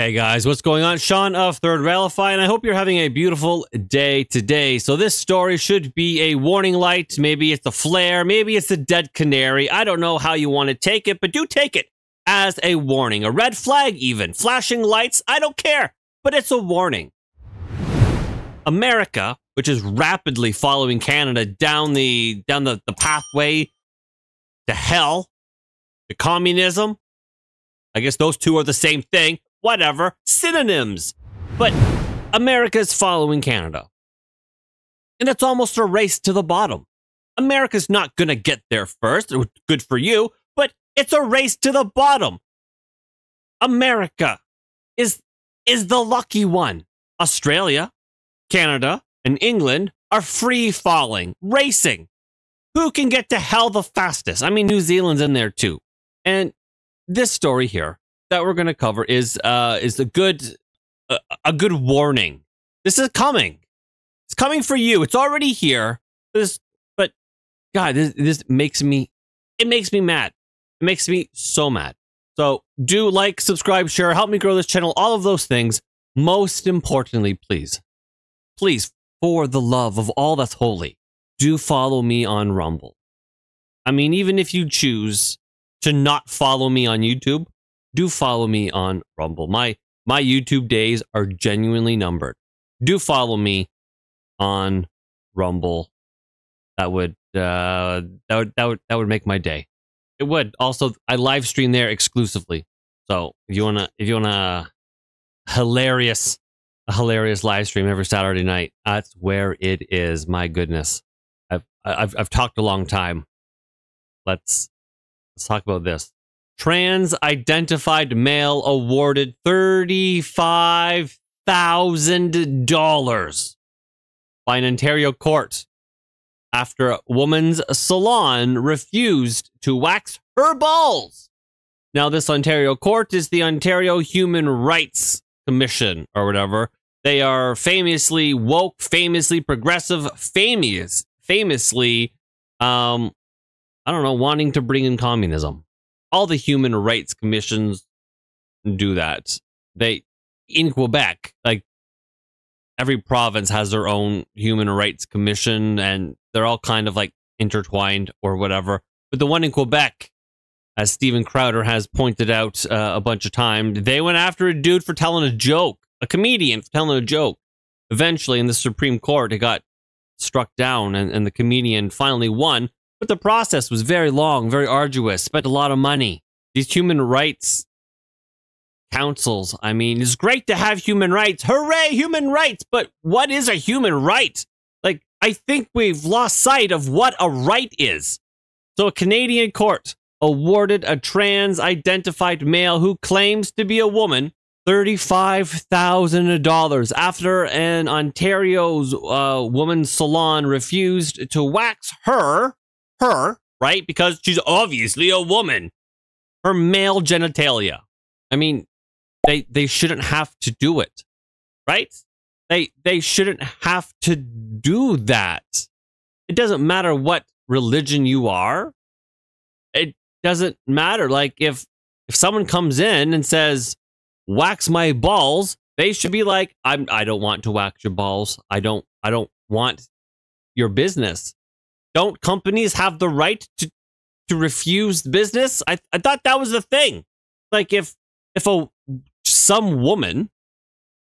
Hey guys, what's going on? Sean of Third Railify, and I hope you're having a beautiful day today. So, this story should be a warning light. Maybe it's a flare, maybe it's a dead canary. I don't know how you want to take it, but do take it as a warning. A red flag, even. Flashing lights, I don't care, but it's a warning. America, which is rapidly following Canada down the down the, the pathway to hell, to communism. I guess those two are the same thing whatever, synonyms. But America's following Canada. And it's almost a race to the bottom. America's not going to get there first. Good for you, but it's a race to the bottom. America is is the lucky one. Australia, Canada, and England are free falling, racing. Who can get to hell the fastest? I mean, New Zealand's in there too. And this story here that we're going to cover is uh is a good uh, a good warning. This is coming. It's coming for you. It's already here. This, but God, this this makes me it makes me mad. It makes me so mad. So do like, subscribe, share, help me grow this channel. All of those things. Most importantly, please, please, for the love of all that's holy, do follow me on Rumble. I mean, even if you choose to not follow me on YouTube, do follow me on Rumble. My my YouTube days are genuinely numbered. Do follow me on Rumble. That would uh that would that would that would make my day. It would. Also, I live stream there exclusively. So if you wanna if you wanna hilarious a hilarious live stream every Saturday night, that's where it is. My goodness. I've I've I've talked a long time. Let's let's talk about this trans identified male awarded $35,000 by an Ontario court after a woman's salon refused to wax her balls. Now, this Ontario court is the Ontario Human Rights Commission or whatever. They are famously woke, famously progressive, famous, famously, um, I don't know, wanting to bring in communism all the human rights commissions do that. They in Quebec, like every province has their own human rights commission and they're all kind of like intertwined or whatever. But the one in Quebec, as Steven Crowder has pointed out uh, a bunch of times, they went after a dude for telling a joke, a comedian for telling a joke. Eventually, in the Supreme Court, it got struck down and, and the comedian finally won but the process was very long, very arduous, spent a lot of money. These human rights councils, I mean, it's great to have human rights. Hooray, human rights. But what is a human right? Like, I think we've lost sight of what a right is. So, a Canadian court awarded a trans identified male who claims to be a woman $35,000 after an Ontario's uh, woman's salon refused to wax her her, right? Because she's obviously a woman. Her male genitalia. I mean, they they shouldn't have to do it. Right? They they shouldn't have to do that. It doesn't matter what religion you are. It doesn't matter like if if someone comes in and says wax my balls, they should be like I'm I don't want to wax your balls. I don't I don't want your business. Don't companies have the right to to refuse business? I I thought that was the thing. Like if if a some woman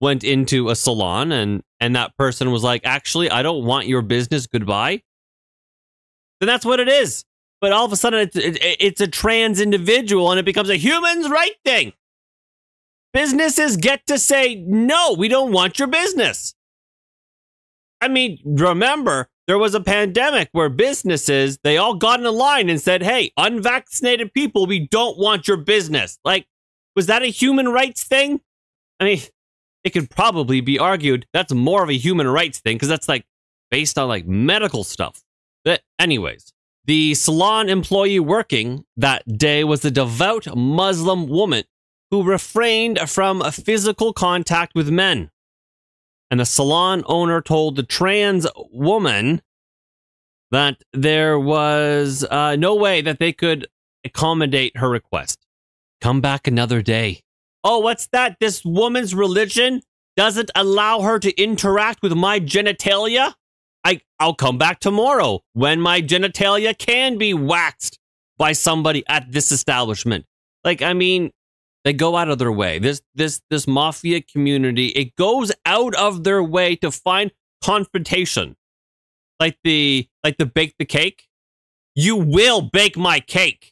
went into a salon and and that person was like, "Actually, I don't want your business. Goodbye." Then that's what it is. But all of a sudden, it's, it, it's a trans individual and it becomes a human's right thing. Businesses get to say, no, we don't want your business. I mean, remember, there was a pandemic where businesses, they all got in a line and said, hey, unvaccinated people, we don't want your business. Like, was that a human rights thing? I mean, it could probably be argued that's more of a human rights thing because that's like based on like medical stuff. But, anyways, the salon employee working that day was a devout Muslim woman who refrained from physical contact with men and the salon owner told the trans woman that there was uh, no way that they could accommodate her request. Come back another day. Oh, what's that? This woman's religion doesn't allow her to interact with my genitalia? I, I'll come back tomorrow when my genitalia can be waxed by somebody at this establishment. Like, I mean, they go out of their way. This this this mafia community, it goes out of their way to find confrontation. Like the like the bake the cake. You will bake my cake.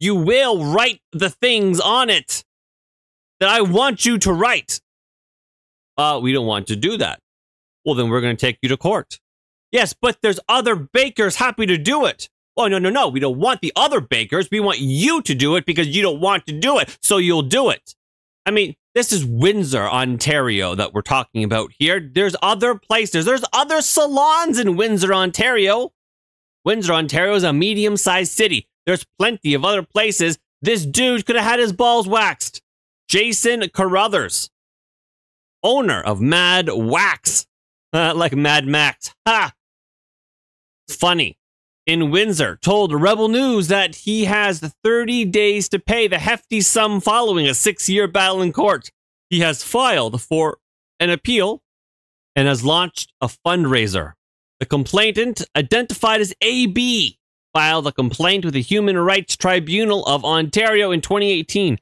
You will write the things on it that I want you to write. Uh, we don't want to do that. Well, then we're going to take you to court. Yes, but there's other bakers happy to do it. Oh, no, no, no. We don't want the other bakers. We want you to do it because you don't want to do it. So you'll do it. I mean, this is Windsor, Ontario that we're talking about here. There's other places. There's other salons in Windsor, Ontario. Windsor, Ontario is a medium sized city. There's plenty of other places. This dude could have had his balls waxed. Jason Carruthers, owner of Mad Wax, uh, like Mad Max. Ha! Funny in Windsor told Rebel News that he has 30 days to pay the hefty sum following a six year battle in court. He has filed for an appeal and has launched a fundraiser. The complainant, identified as AB, filed a complaint with the Human Rights Tribunal of Ontario in 2018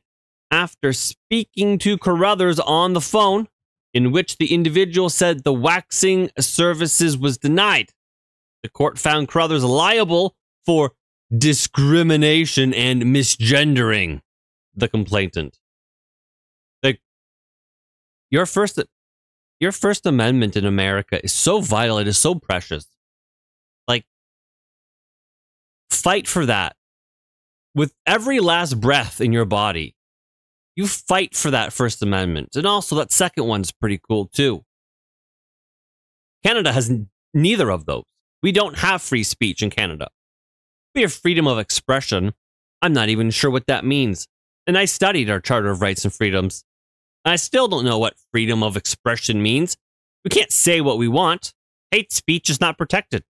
after speaking to Carruthers on the phone, in which the individual said the waxing services was denied. The court found Carruthers liable for discrimination and misgendering the complainant. The, your first your first amendment in America is so vital, it is so precious. Like fight for that. With every last breath in your body, you fight for that First Amendment. And also, that second one's pretty cool too. Canada has neither of those. We don't have free speech in Canada. We have freedom of expression. I'm not even sure what that means. And I studied our Charter of Rights and Freedoms. I still don't know what freedom of expression means. We can't say what we want. Hate speech is not protected.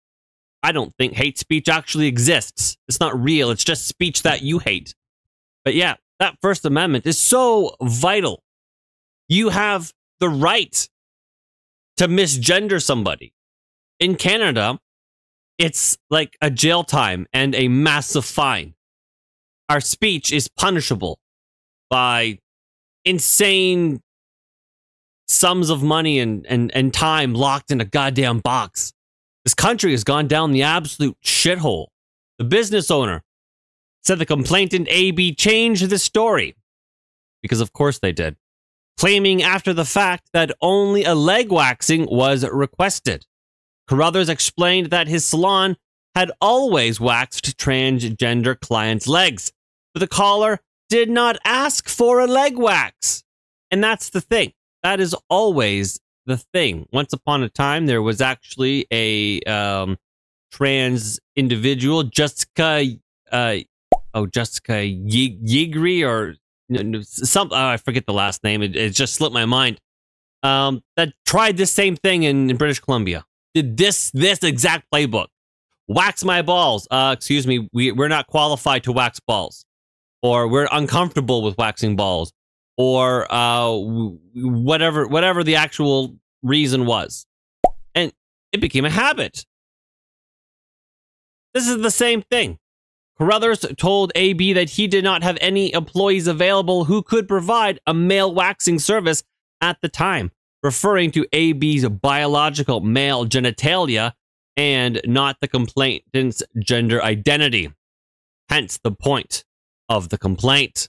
I don't think hate speech actually exists. It's not real. It's just speech that you hate. But yeah, that First Amendment is so vital. You have the right to misgender somebody. In Canada, it's like a jail time and a massive fine. Our speech is punishable by insane sums of money and, and, and time locked in a goddamn box. This country has gone down the absolute shithole. The business owner said the complainant AB changed the story. Because of course they did. Claiming after the fact that only a leg waxing was requested. Carruthers explained that his salon had always waxed transgender clients' legs, but the caller did not ask for a leg wax. And that's the thing. That is always the thing. Once upon a time, there was actually a um, trans individual, Jessica, uh, oh, Jessica Yigri, or some, oh, I forget the last name. It, it just slipped my mind. Um, that tried the same thing in, in British Columbia did this this exact playbook. Wax my balls. Uh, excuse me, we we're not qualified to wax balls, or we're uncomfortable with waxing balls, or uh, whatever whatever the actual reason was, and it became a habit. This is the same thing. Carruthers told AB that he did not have any employees available who could provide a male waxing service at the time referring to AB's biological male genitalia and not the complainant's gender identity. Hence the point of the complaint.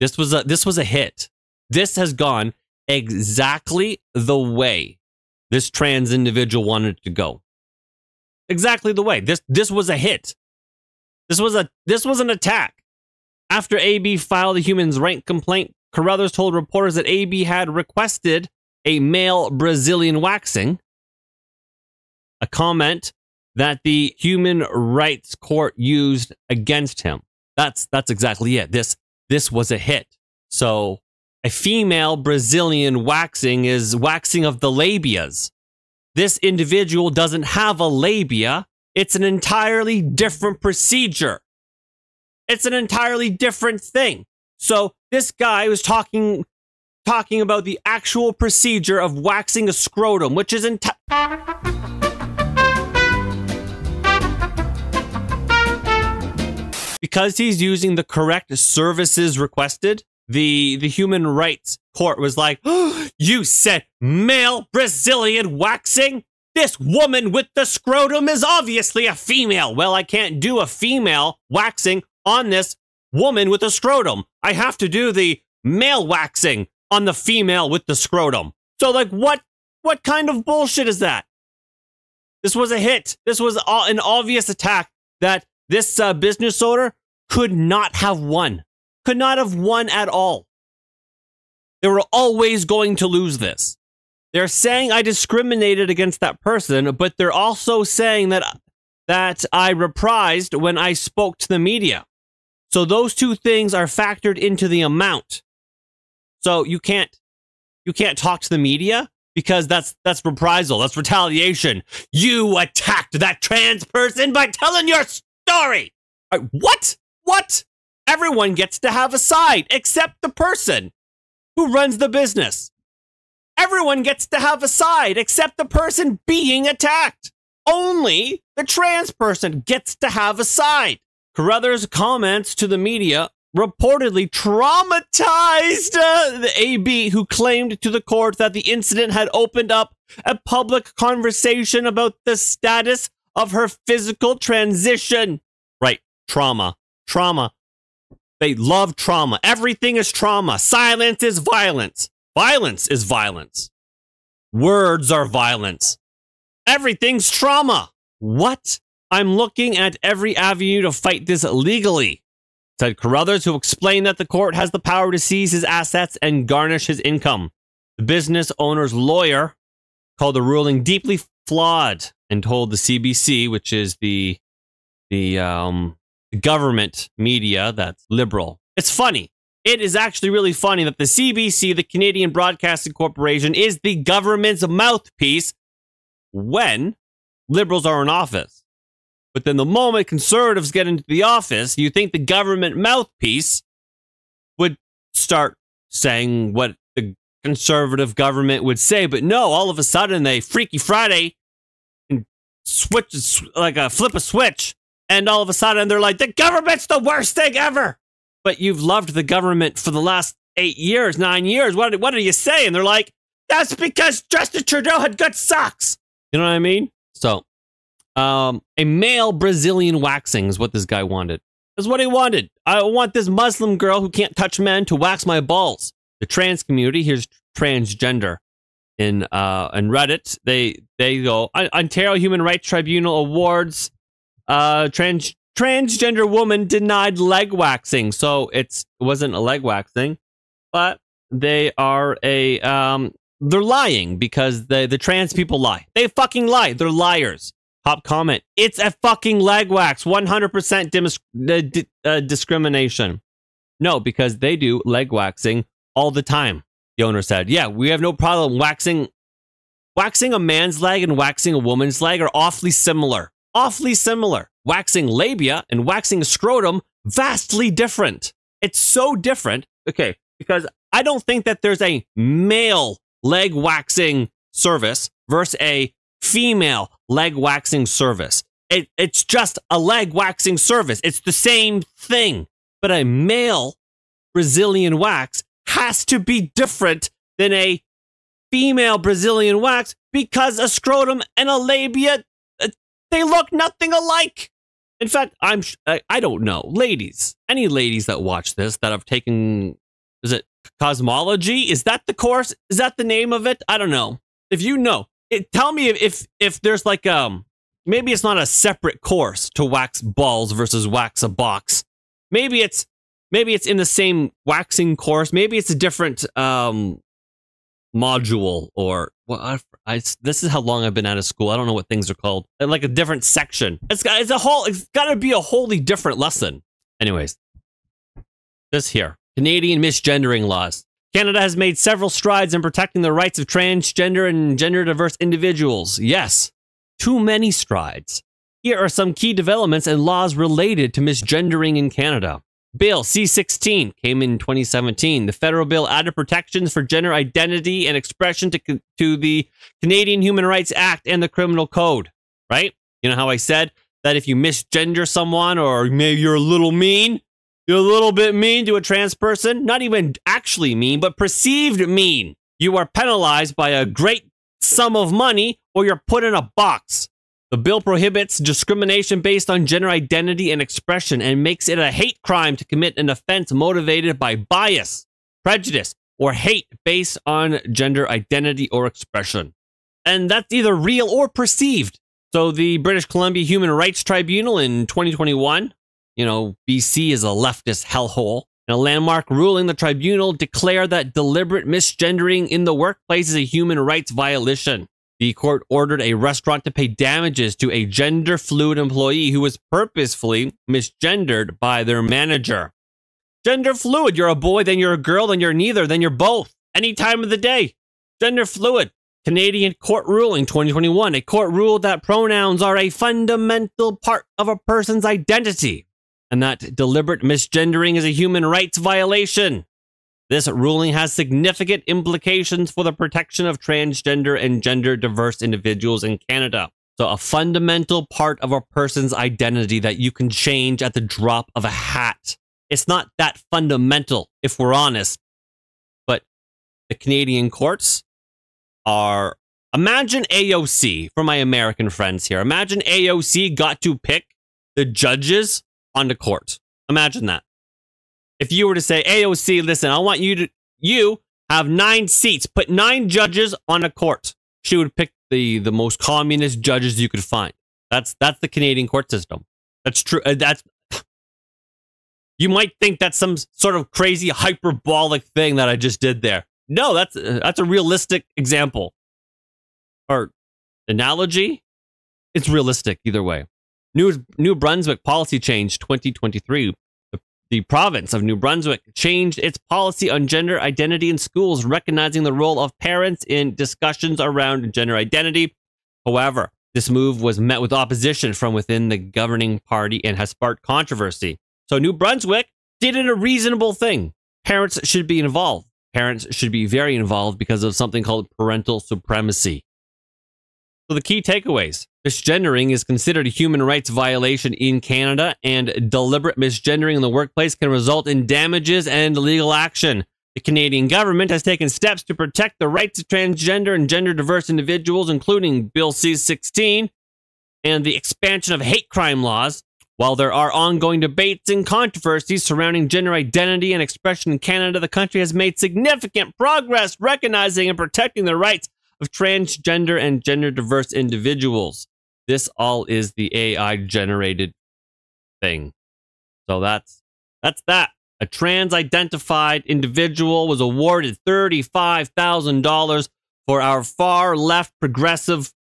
This was a this was a hit. This has gone exactly the way this trans individual wanted to go. Exactly the way. This this was a hit. This was a this was an attack. After AB filed a human's rights complaint, Carruthers told reporters that AB had requested a male Brazilian waxing, a comment that the Human Rights Court used against him. That's that's exactly it. This this was a hit. So a female Brazilian waxing is waxing of the labias. This individual doesn't have a labia. It's an entirely different procedure. It's an entirely different thing. So this guy was talking talking about the actual procedure of waxing a scrotum, which is because he's using the correct services requested. The the human rights court was like, oh, "You said male Brazilian waxing. This woman with the scrotum is obviously a female. Well, I can't do a female waxing on this woman with a scrotum. I have to do the male waxing on the female with the scrotum. So, like, what what kind of bullshit is that? This was a hit. This was an obvious attack that this uh, business owner could not have won. Could not have won at all. They were always going to lose this. They're saying I discriminated against that person, but they're also saying that that I reprised when I spoke to the media. So those two things are factored into the amount. So you can't you can't talk to the media because that's that's reprisal, that's retaliation. You attacked that trans person by telling your story. Right, what? What? Everyone gets to have a side except the person who runs the business. Everyone gets to have a side except the person being attacked. Only the trans person gets to have a side. Carruthers' comments to the media reportedly traumatized uh, the AB, who claimed to the court that the incident had opened up a public conversation about the status of her physical transition. Right, trauma, trauma. They love trauma. Everything is trauma. Silence is violence. Violence is violence. Words are violence. Everything's trauma. What? I'm looking at every avenue to fight this legally, said Carruthers, who explained that the court has the power to seize his assets and garnish his income. The business owner's lawyer called the ruling deeply flawed and told the CBC, which is the the um, government media that's liberal. It's funny it is actually really funny that the CBC, the Canadian Broadcasting Corporation, is the government's mouthpiece when liberals are in office. But then the moment conservatives get into the office, you think the government mouthpiece would start saying what the conservative government would say. But no, all of a sudden they Freaky Friday and switch like a flip a switch. And all of a sudden they're like, the government's the worst thing ever but you've loved the government for the last eight years, nine years. What, what do you say? And they're like, that's because Justin Trudeau had good socks. You know what I mean? So, um, a male Brazilian waxing is what this guy wanted. That's what he wanted. I want this Muslim girl who can't touch men to wax my balls. The trans community, here's transgender. In uh in Reddit, they they go Ontario Human Rights Tribunal awards uh trans transgender woman denied leg waxing. So it's it wasn't a leg waxing, but they are a um they're lying because the the trans people lie. They fucking lie. They're liars. Top comment. It's a fucking leg wax. 100% dimis- uh, uh, discrimination. No, because they do leg waxing all the time. The owner said, "Yeah, we have no problem waxing waxing a man's leg and waxing a woman's leg are awfully similar. Awfully similar waxing labia and waxing scrotum vastly different. It's so different. Okay, because I don't think that there's a male leg waxing service versus a female leg waxing service. It, it's just a leg waxing service. It's the same thing. But a male Brazilian wax has to be different than a female Brazilian wax because a scrotum and a labia uh, they look nothing alike. In fact, I'm I don't know, ladies, any ladies that watch this that have taken is it cosmology? Is that the course? Is that the name of it? I don't know. If you know, it, tell me if, if there's like um maybe it's not a separate course to wax balls versus wax a box. Maybe it's maybe it's in the same waxing course. Maybe it's a different um module or well, I, I, this is how long I've been out of school. I don't know what things are called. Like a different section. It's got it's a whole. It's got to be a wholly different lesson. Anyways, this here Canadian misgendering laws. Canada has made several strides in protecting the rights of transgender and gender diverse individuals. Yes, too many strides. Here are some key developments and laws related to misgendering in Canada. Bill C-16 came in 2017. The federal bill added protections for gender identity and expression to, to the Canadian Human Rights Act and the Criminal Code, right? You know how I said that if you misgender someone or maybe you're a little mean, you're a little bit mean to a trans person, not even actually mean, but perceived mean, you are penalized by a great sum of money or you're put in a box. The bill prohibits discrimination based on gender identity and expression and makes it a hate crime to commit an offense motivated by bias, prejudice, or hate based on gender identity or expression. And that's either real or perceived. So the British Columbia Human Rights Tribunal in 2021, you know, BC is a leftist hellhole. In a landmark ruling, the tribunal declared that deliberate misgendering in the workplace is a human rights violation. The court ordered a restaurant to pay damages to a gender fluid employee who was purposefully misgendered by their manager. Gender fluid, you're a boy, then you're a girl, then you're neither, then you're both. Any time of the day. Gender fluid. Canadian court ruling 2021. A court ruled that pronouns are a fundamental part of a person's identity and that deliberate misgendering is a human rights violation. This ruling has significant implications for the protection of transgender and gender diverse individuals in Canada. So, a fundamental part of a person's identity that you can change at the drop of a hat. It's not that fundamental, if we're honest. But the Canadian courts are. Imagine AOC, for my American friends here. Imagine AOC got to pick the judges on the court. Imagine that if you were to say, AOC, listen, I want you to you have nine seats, put nine judges on a court. She would pick the the most communist judges you could find. That's that's the Canadian court system. That's true. Uh, that's you might think that's some sort of crazy hyperbolic thing that I just did there. No, that's uh, that's a realistic example or analogy. It's realistic either way. New New Brunswick policy change 2023 the province of New Brunswick changed its policy on gender identity in schools, recognizing the role of parents in discussions around gender identity. However, this move was met with opposition from within the governing party and has sparked controversy. So, New Brunswick did it a reasonable thing. Parents should be involved. Parents should be very involved because of something called parental supremacy. So, the key takeaways Misgendering is considered a human rights violation in Canada, and deliberate misgendering in the workplace can result in damages and legal action. The Canadian government has taken steps to protect the rights of transgender and gender diverse individuals, including Bill C 16 and the expansion of hate crime laws. While there are ongoing debates and controversies surrounding gender identity and expression in Canada, the country has made significant progress recognizing and protecting the rights of transgender and gender diverse individuals. This all is the AI generated thing. So that's that's that. A trans identified individual was awarded $35,000 for our far left progressive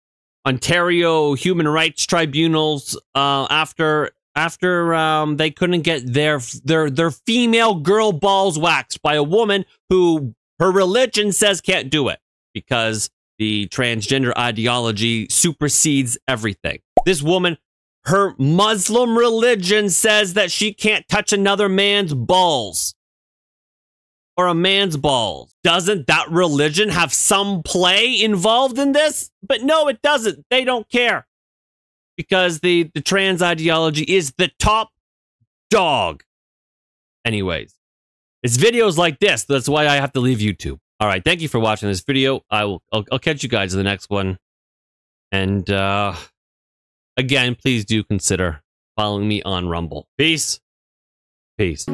Ontario human rights tribunals uh, after after um, they couldn't get their their their female girl balls waxed by a woman who her religion says can't do it because the transgender ideology supersedes everything. This woman, her Muslim religion says that she can't touch another man's balls or a man's balls. Doesn't that religion have some play involved in this? But no, it doesn't. They don't care because the, the trans ideology is the top dog. Anyways, it's videos like this. That's why I have to leave YouTube. All right. Thank you for watching this video. I will, I'll, I'll catch you guys in the next one. And, uh, again, please do consider following me on Rumble. Peace. Peace.